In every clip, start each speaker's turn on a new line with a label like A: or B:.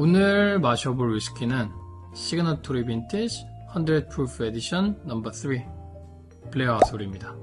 A: 오늘 마셔볼 위스키는 Signatory Vintage 100 Proof Edition 넘버 3 Blair Athol입니다.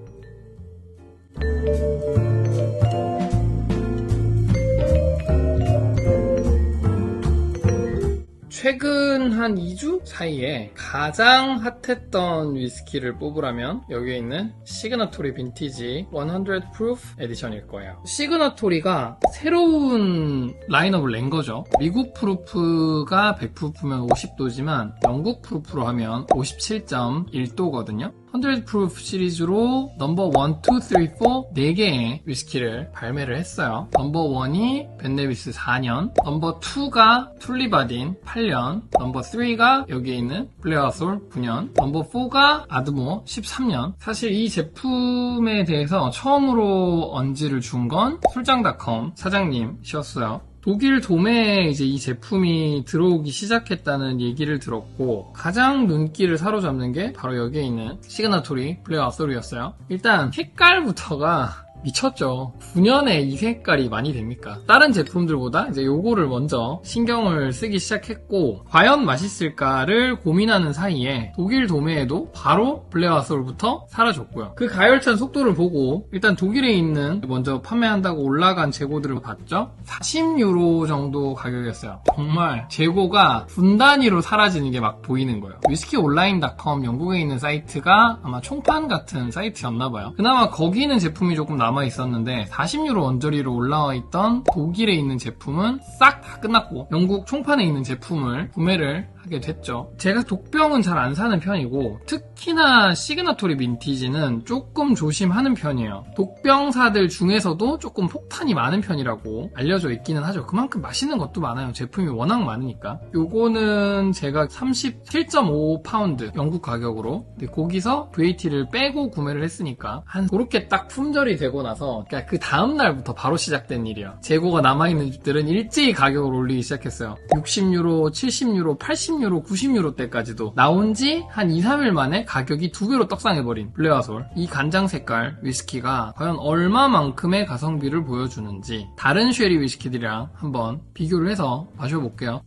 A: 최근 한 2주 사이에 가장 핫했던 위스키를 뽑으라면 여기에 있는 Signatory Vintage 100 Proof Edition일 거예요. Signatory가 새로운 라인업을 낸 거죠. 미국 proof가 100 proof면 50도지만 영국 proof로 하면 57.1도거든요. 100 Proof 시리즈로 넘버 1, 2, 3, 4 4개의 위스키를 발매를 했어요. 넘버 1이 Ben Nevis 4년, 넘버 2가 Tullibardine 8년, 넘버 3가 여기에 있는 Blair Athol 9년, 넘버 4가 Ardmore 13년. 사실 이 제품에 대해서 처음으로 언지를 준 건 술장닷컴 사장님이셨어요. 독일 도매에 이제 이 제품이 들어오기 시작했다는 얘기를 들었고 가장 눈길을 사로잡는 게 바로 여기에 있는 Signatory Blair Athol이었어요. 일단 색깔부터가 미쳤죠. 9년에 이 색깔이 말이 됩니까? 다른 제품들보다 이제 요거를 먼저 신경을 쓰기 시작했고 과연 맛있을까를 고민하는 사이에 독일 도매에도 바로 Blair Athol부터 사라졌고요. 그 가열찬 속도를 보고 일단 독일에 있는 먼저 판매한다고 올라간 재고들을 봤죠. 40유로 정도 가격이었어요. 정말 재고가 분 단위로 사라지는 게 막 보이는 거예요. 위스키 온라인닷컴 영국에 있는 사이트가 아마 총판 같은 사이트였나 봐요. 그나마 거기 있는 제품이 조금 남아 있었는데 40유로 언저리로 올라와 있던 독일에 있는 제품은 싹 다 끝났고 영국 총판에 있는 제품을 구매를 하게 됐죠. 제가 독병은 잘 안 사는 편이고 특히나 Signatory Vintage는 조금 조심하는 편이에요. 독병사들 중에서도 조금 폭탄이 많은 편이라고 알려져 있기는 하죠. 그만큼 맛있는 것도 많아요. 제품이 워낙 많으니까. 요거는 제가 37.5파운드 영국 가격으로 근데 거기서 VAT를 빼고 구매를 했으니까 한 그렇게 딱 품절이 되고 나서 그러니까 그 다음 날부터 바로 시작된 일이야. 재고가 남아있는 집들은 일제히 가격을 올리기 시작했어요. 60유로, 70유로, 80 유로, 90유로 때까지도 나온 지 한 2, 3일 만에 가격이 두 배로 떡상해버린 Blair Athol. 이 간장 색깔 위스키가 과연 얼마만큼의 가성비를 보여주는지 다른 쉐리 위스키들이랑 한번 비교를 해서 마셔볼게요.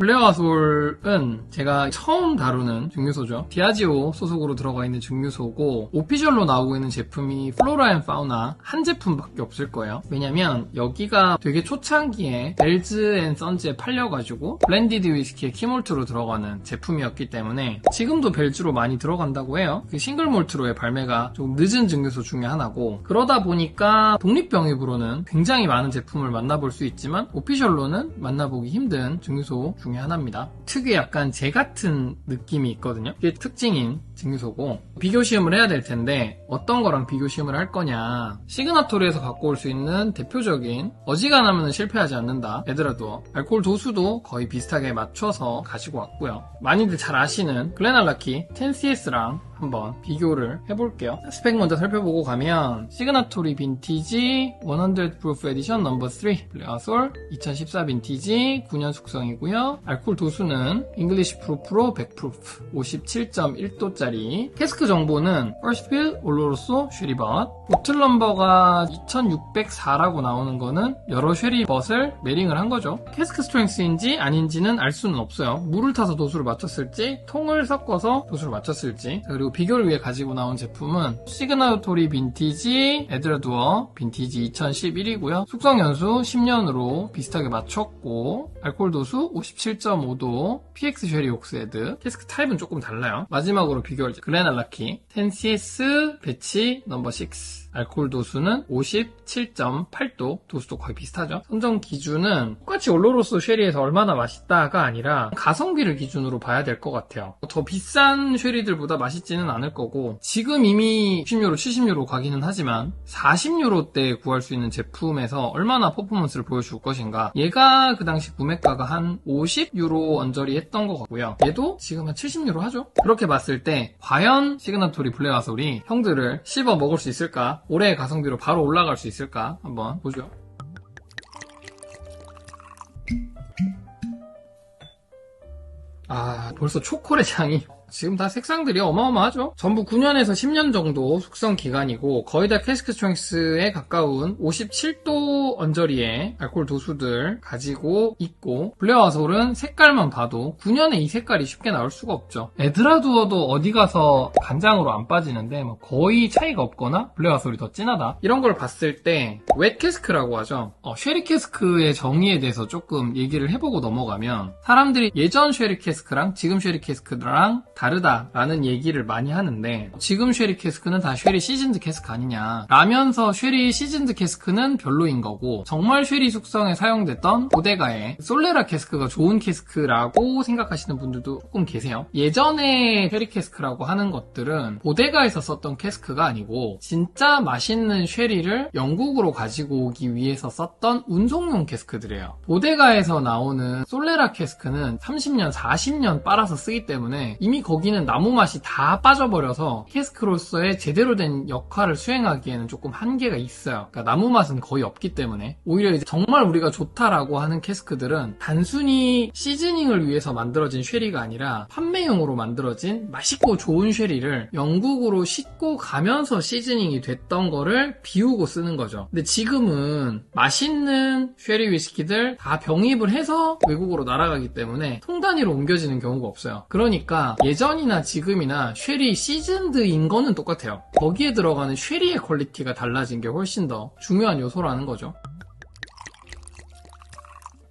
A: Blair Athol은 제가 처음 다루는 증류소죠. Diageo 소속으로 들어가 있는 증류소고 official로 나오고 있는 제품이 Flora and Fauna 한 제품밖에 없을 거예요. 왜냐면 여기가 되게 초창기에 Bell's and Sons에 팔려가지고 블렌디드 위스키의 key malt로 들어가는 제품이었기 때문에 지금도 Bell's로 많이 들어간다고 해요. 그 싱글 몰트로의 발매가 좀 늦은 증류소 중에 하나고 그러다 보니까 독립 병입으로는 굉장히 많은 제품을 만나볼 수 있지만 official로는 만나보기 힘든 증류소 중 중에 하나입니다. 특유의 약간 재 같은 느낌이 있거든요. 이게 특징인 증류소고 비교 시음을 해야 될 텐데 어떤 거랑 비교 시음을 할 거냐 Signatory에서 갖고 올 수 있는 대표적인 어지간하면 실패하지 않는다 Edradour 알코올 도수도 거의 비슷하게 맞춰서 가지고 왔고요. 많이들 잘 아시는 GlenAllachie 10CS랑 한번 비교를 해볼게요. 스펙 먼저 살펴보고 가면 Signatory Vintage 100 Proof Edition 넘버 3 Blair Athol 2014 빈티지 9년 숙성이고요. 알코올 도수는 English proof로 100 proof 57.1도짜리 cask 정보는 first fill Oloroso sherry butt 보틀 넘버가 2604라고 나오는 거는 여러 sherry butt을 marrying을 한 거죠. cask strength인지 아닌지는 알 수는 없어요. 물을 타서 도수를 맞췄을지 통을 섞어서 도수를 맞췄을지 그리고 비교를 위해 가지고 나온 제품은 Signatory Vintage Edradour 빈티지 2011이고요. 숙성 연수 10년으로 비슷하게 맞췄고 알코올 도수 57.5도 PX sherry hogshead cask 타입은 조금 달라요. 마지막으로 비교 할 GlenAllachie. 10CS batch 넘버 6 알코올 도수는 57.8도 도수도 거의 비슷하죠. 선정 기준은 똑같이 Oloroso sherry에서 얼마나 맛있다가 아니라 가성비를 기준으로 봐야 될 것 같아요. 더 비싼 쉐리들보다 맛있지는 않을 거고 지금 이미 60유로 70유로 가기는 하지만 40유로 때 구할 수 있는 제품에서 얼마나 퍼포먼스를 보여줄 것인가. 얘가 그 당시 구매가가 한 50유로 언저리 했던 것 같고요. 얘도 지금 한 70유로 하죠? 그렇게 봤을 때 과연 Signatory Blair Athol이 형들을 씹어 먹을 수 있을까 올해의 가성비로 바로 올라갈 수 있을까 한번 보죠. 아 벌써 초콜릿 향이 지금 다 색상들이 어마어마하죠. 전부 9년에서 10년 정도 숙성 기간이고 거의 다 cask strength에 가까운 57도 언저리의 알코올 도수들 가지고 있고 Blair Athol은 색깔만 봐도 9년에 이 색깔이 쉽게 나올 수가 없죠. Edradour도 어디 가서 간장으로 안 빠지는데 뭐 거의 차이가 없거나 Blair Athol이 더 진하다. 이런 걸 봤을 때 wet cask라고 하죠. 어, 쉐리 cask의 정의에 대해서 조금 얘기를 해보고 넘어가면 사람들이 예전 쉐리 cask랑 지금 쉐리 cask랑 다르다라는 얘기를 많이 하는데 지금 쉐리 cask는 다 쉐리 seasoned cask 아니냐 라면서 쉐리 seasoned cask는 별로인 거고 정말 쉐리 숙성에 사용됐던 bodega의 solera cask가 좋은 cask라고 생각하시는 분들도 조금 계세요. 예전에 쉐리 cask라고 하는 것들은 bodega에서 썼던 cask가 아니고 진짜 맛있는 쉐리를 영국으로 가지고 오기 위해서 썼던 운송용 cask들이에요. bodega에서 나오는 solera cask는 30년, 40년 빨아서 쓰기 때문에 이미 거기는 나무 맛이 다 빠져버려서 cask로서의 제대로 된 역할을 수행하기에는 조금 한계가 있어요. 그러니까 나무 맛은 거의 없기 때문에 오히려 이제 정말 우리가 좋다라고 하는 cask들은 단순히 seasoning을 위해서 만들어진 쉐리가 아니라 판매용으로 만들어진 맛있고 좋은 쉐리를 영국으로 싣고 가면서 seasoning이 됐던 거를 비우고 쓰는 거죠. 근데 지금은 맛있는 쉐리 위스키들 다 병입을 해서 외국으로 날아가기 때문에 통 단위로 옮겨지는 경우가 없어요. 그러니까 예전 이나 지금이나 쉐리 seasoned인 거는 똑같아요. 거기에 들어가는 쉐리의 quality가 달라진 게 훨씬 더 중요한 요소라는 거죠.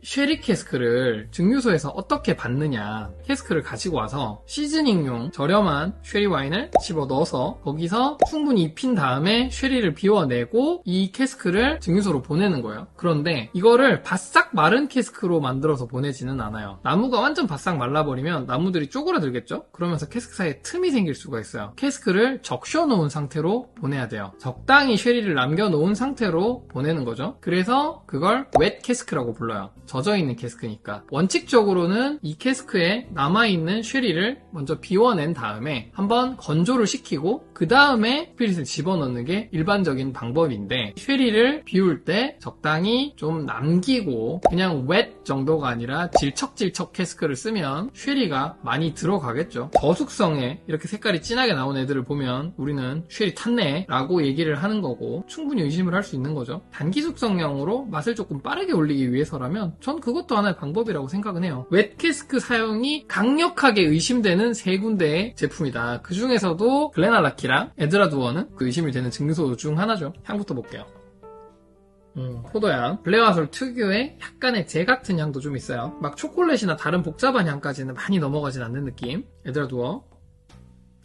A: 쉐리 cask를 증류소에서 어떻게 받느냐 cask를 가지고 와서 seasoning용 저렴한 쉐리 와인을 집어 넣어서 거기서 충분히 입힌 다음에 쉐리를 비워내고 이 cask를 증류소로 보내는 거예요. 그런데 이거를 바싹 마른 cask로 만들어서 보내지는 않아요. 나무가 완전 바싹 말라버리면 나무들이 쪼그라들겠죠? 그러면서 cask 사이에 틈이 생길 수가 있어요. cask를 적셔 놓은 상태로 보내야 돼요. 적당히 쉐리를 남겨 놓은 상태로 보내는 거죠. 그래서 그걸 wet cask라고 불러요 젖어 있는 cask니까. 원칙적으로는 이 cask에 남아 있는 쉐리를 먼저 비워낸 다음에 한번 건조를 시키고 그 다음에 spirit을 집어넣는 게 일반적인 방법인데 쉐리를 비울 때 적당히 좀 남기고 그냥 웻 정도가 아니라 질척질척 cask를 쓰면 쉐리가 많이 들어가겠죠. 저숙성에 이렇게 색깔이 진하게 나온 애들을 보면 우리는 쉐리 탔네 라고 얘기를 하는 거고 충분히 의심을 할 수 있는 거죠. 단기 숙성량으로 맛을 조금 빠르게 올리기 위해서라면 전 그것도 하나의 방법이라고 생각은 해요. wet cask 사용이 강력하게 의심되는 세 군데의 제품이다. 그 중에서도 글렌알라키랑 에드라두어는 그 의심이 되는 증류소 중 하나죠. 향부터 볼게요. 음, 포도향. 블레어아솔 특유의 약간의 재 같은 향도 좀 있어요. 막 초콜릿이나 다른 복잡한 향까지는 많이 넘어가진 않는 느낌. 에드라두어.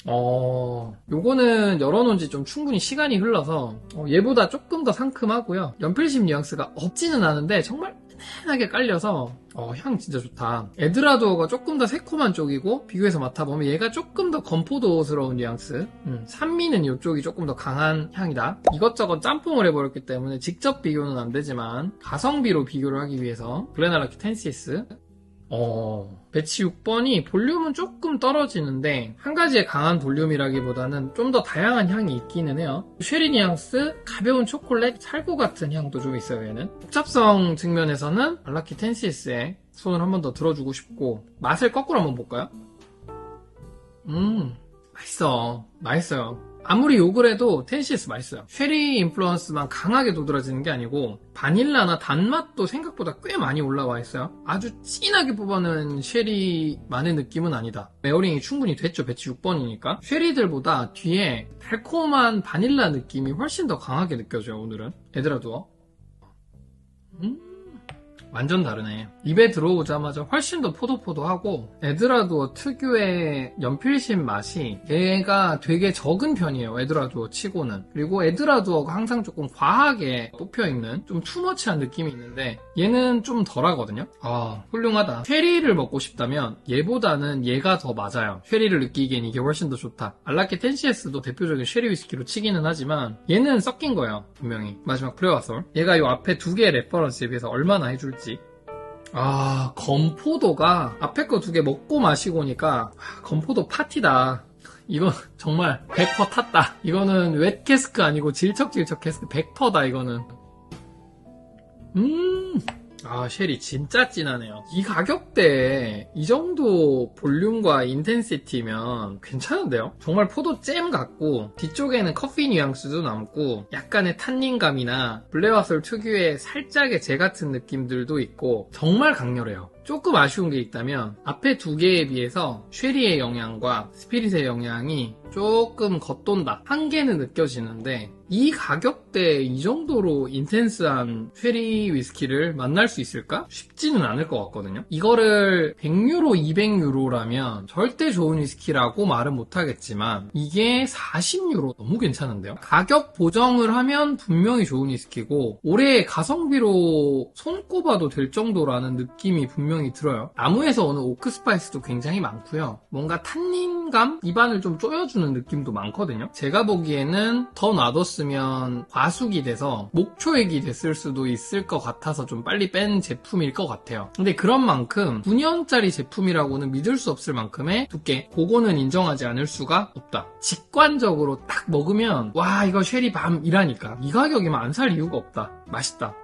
A: 어, 요거는 열어놓은 지 좀 충분히 시간이 흘러서 어, 얘보다 조금 더 상큼하고요. 연필심 뉘앙스가 없지는 않은데 정말 은은하게 깔려서 어, 향 진짜 좋다. 에드라도어가 조금 더 새콤한 쪽이고 비교해서 맡아보면 얘가 조금 더 건포도스러운 뉘앙스. 음, 산미는 이쪽이 조금 더 강한 향이다. 이것저것 짬뽕을 해버렸기 때문에 직접 비교는 안 되지만 가성비로 비교를 하기 위해서 글렌알라키 ten CS 어, batch 6번이 볼륨은 조금 떨어지는데 한 가지의 강한 볼륨이라기보다는 좀 더 다양한 향이 있기는 해요. 쉐리 뉘앙스, 가벼운 초콜릿, 살구 같은 향도 좀 있어요 얘는. 복잡성 측면에서는 알라키 ten CS의 손을 한 번 더 들어주고 싶고 맛을 거꾸로 한번 볼까요? 음 맛있어 맛있어요 아무리 욕을 해도 ten CS 맛있어요. 쉐리 influence만 강하게 도드라지는 게 아니고 바닐라나 단맛도 생각보다 꽤 많이 올라와 있어요. 아주 진하게 뽑아낸 쉐리만의 느낌은 아니다. marrying이 충분히 됐죠. batch 6번이니까. 쉐리들보다 뒤에 달콤한 바닐라 느낌이 훨씬 더 강하게 느껴져요. 오늘은. 에드라두어. 음? 완전 다르네. 입에 들어오자마자 훨씬 더 포도포도하고 에드라도어 특유의 연필심 맛이 얘가 되게 적은 편이에요. 에드라도어 치고는. 그리고 에드라도어가 항상 조금 과하게 뽑혀있는 좀 too much한 느낌이 있는데 얘는 좀 덜하거든요. 아 훌륭하다. 쉐리를 먹고 싶다면 얘보다는 얘가 더 맞아요. 쉐리를 느끼기엔 이게 훨씬 더 좋다. 알라키 ten CS도 대표적인 쉐리 위스키로 치기는 하지만 얘는 섞인 거예요. 분명히. 마지막 블레어아솔. 얘가 이 앞에 두 개의 reference에 비해서 얼마나 해줄지 아, 건포도가 앞에 거 두 개 먹고 마시고 오니까 아, 건포도 파티다. 이거 정말 100% 탔다. 이거는 wet cask 아니고 질척질척 cask 100%다 이거는. 음. 아, 아, 쉐리 진짜 진하네요. 이 가격대에 이 정도 볼륨과 intensity면 괜찮은데요? 정말 포도 잼 같고 뒤쪽에는 커피 뉘앙스도 남고 약간의 탄닌감이나 블레어아솔 특유의 살짝의 재 같은 느낌들도 있고 정말 강렬해요. 조금 아쉬운 게 있다면 앞에 두 개에 비해서 쉐리의 영향과 spirit의 영향이 조금 겉돈다. 한계는 느껴지는데 이 가격대에 이 정도로 intense한 쉐리 위스키를 만날 수 있을까? 쉽지는 않을 것 같거든요. 이거를 100유로, 200유로라면 절대 좋은 위스키라고 말은 못하겠지만 이게 40유로 너무 괜찮은데요? 가격 보정을 하면 분명히 좋은 위스키고 올해 가성비로 손꼽아도 될 정도라는 느낌이 분명히 들어요. 나무에서 오는 오크 spice도 굉장히 많고요. 뭔가 탄닌감? 입안을 좀 쪼여주는 느낌도 많거든요. 제가 보기에는 더 놔뒀으면 과숙이 돼서 목초액이 됐을 수도 있을 것 같아서 좀 빨리 뺀 제품일 것 같아요. 근데 그런 만큼 9년짜리 제품이라고는 믿을 수 없을 만큼의 두께. 그거는 인정하지 않을 수가 없다. 직관적으로 딱 먹으면 와 이거 sherry bomb이라니까. 이 가격이면 안 살 이유가 없다. 맛있다.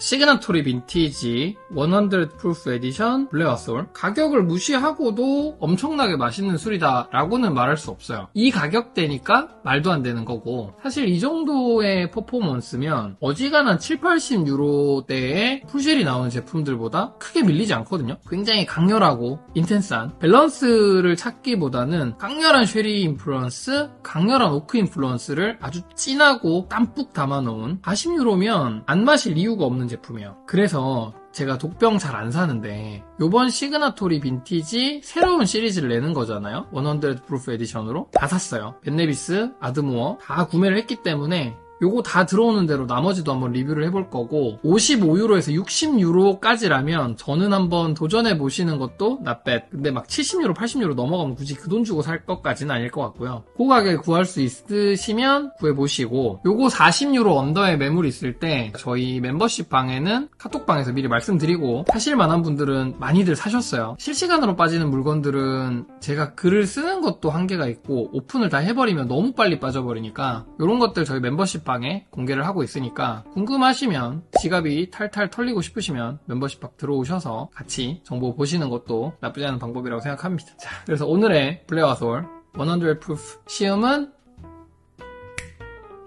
A: Signatory Vintage 100 Proof Edition Blair Athol. 가격을 무시하고도 엄청나게 맛있는 술이다 라고는 말할 수 없어요. 이 가격대니까 말도 안 되는 거고. 사실 이 정도의 퍼포먼스면 어지간한 7, 80 유로대의 full sherry 나오는 제품들보다 크게 밀리지 않거든요. 굉장히 강렬하고 intense한. 밸런스를 찾기보다는 강렬한 sherry influence 강렬한 oak influence를 아주 진하고 담뿍 담아놓은. 40유로면 안 마실 이유가 없는 제품이에요. 그래서 제가 독병 잘 안 사는데 요번 Signatory Vintage 새로운 시리즈를 내는 거잖아요. 100 Proof Edition으로 다 샀어요. Ben Nevis, Ardmore 다 구매를 했기 때문에 요거 다 들어오는 대로 나머지도 한번 리뷰를 해볼 거고 55유로에서 60유로까지라면 저는 한번 도전해 보시는 것도 나빼 근데 막 70유로 80유로 넘어가면 굳이 그 돈 주고 살 것까지는 아닐 것 같고요. 그 가격에 구할 수 있으시면 구해보시고 요거 40유로 under에 매물이 있을 때 저희 멤버십 방에는 카톡방에서 미리 말씀드리고 사실 만한 분들은 많이들 사셨어요. 실시간으로 빠지는 물건들은 제가 글을 쓰는 것도 한계가 있고 오픈을 다 해버리면 너무 빨리 빠져버리니까 이런 것들 저희 멤버십 방에 공개를 하고 있으니까 궁금하시면 지갑이 탈탈 털리고 싶으시면 멤버십 방 들어오셔서 같이 정보 보시는 것도 나쁘지 않은 방법이라고 생각합니다. 자, 그래서 오늘의 Blair Athol 100 Proof 시음은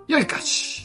A: 여기까지!